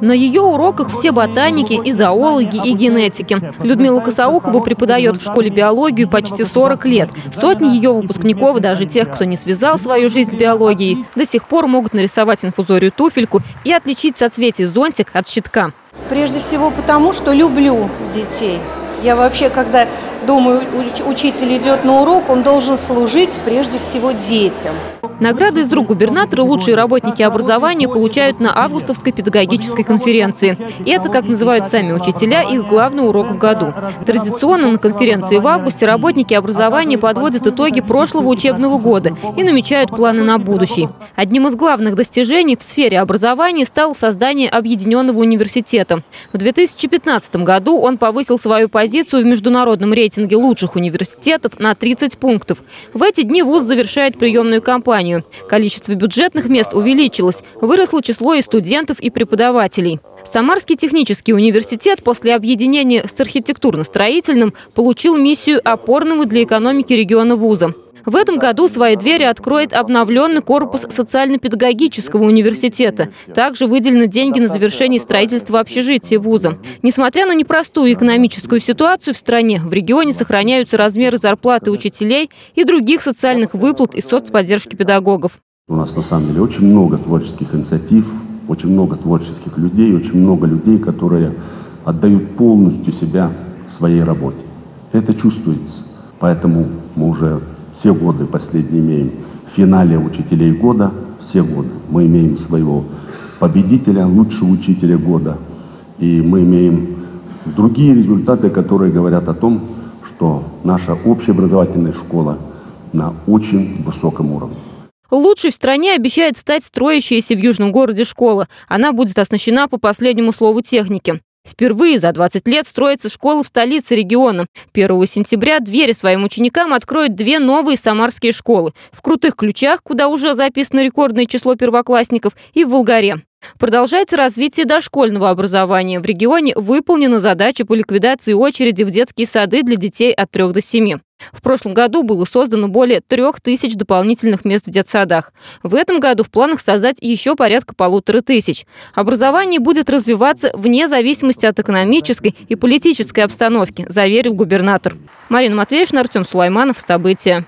На ее уроках все ботаники и зоологи, и генетики. Людмила Косоухова преподает в школе биологию почти 40 лет. Сотни ее выпускников, даже тех, кто не связал свою жизнь с биологией, до сих пор могут нарисовать инфузорию туфельку и отличить соцветие зонтик от щитка. Прежде всего потому, что люблю детей. Я вообще, когда думаю, учитель идет на урок, он должен служить прежде всего детям. Награды из рук губернатора лучшие работники образования получают на августовской педагогической конференции. И это, как называют сами учителя, их главный урок в году. Традиционно на конференции в августе работники образования подводят итоги прошлого учебного года и намечают планы на будущий. Одним из главных достижений в сфере образования стало создание объединенного университета. В 2015 году он повысил свою позицию в международном рейтинге лучших университетов на 30 пунктов. В эти дни ВУЗ завершает приемную кампанию образованию. Количество бюджетных мест увеличилось, выросло число и студентов, и преподавателей. Самарский технический университет после объединения с архитектурно-строительным получил миссию опорного для экономики региона вуза. В этом году свои двери откроет обновленный корпус социально-педагогического университета. Также выделены деньги на завершение строительства общежития вуза. Несмотря на непростую экономическую ситуацию в стране, в регионе сохраняются размеры зарплаты учителей и других социальных выплат и соцподдержки педагогов. У нас на самом деле очень много творческих инициатив, очень много творческих людей, очень много людей, которые отдают полностью себя своей работе. Это чувствуется. Поэтому мы уже все годы последние имеем в финале учителей года, все годы. Мы имеем своего победителя, лучшего учителя года. И мы имеем другие результаты, которые говорят о том, что наша общеобразовательная школа на очень высоком уровне. Лучшей в стране обещает стать строящаяся в южном городе школа. Она будет оснащена по последнему слову техники. Впервые за 20 лет строится школа в столице региона. 1 сентября двери своим ученикам откроют две новые самарские школы. В Крутых Ключах, куда уже записано рекордное число первоклассников, и в Волгаре. Продолжается развитие дошкольного образования. В регионе выполнена задача по ликвидации очереди в детские сады для детей от 3 до 7. В прошлом году было создано более трех тысяч дополнительных мест в детсадах. В этом году в планах создать еще порядка полутора тысяч. Образование будет развиваться вне зависимости от экономической и политической обстановки, заверил губернатор. Марина Матвеевна, Артем Сулайманов. События.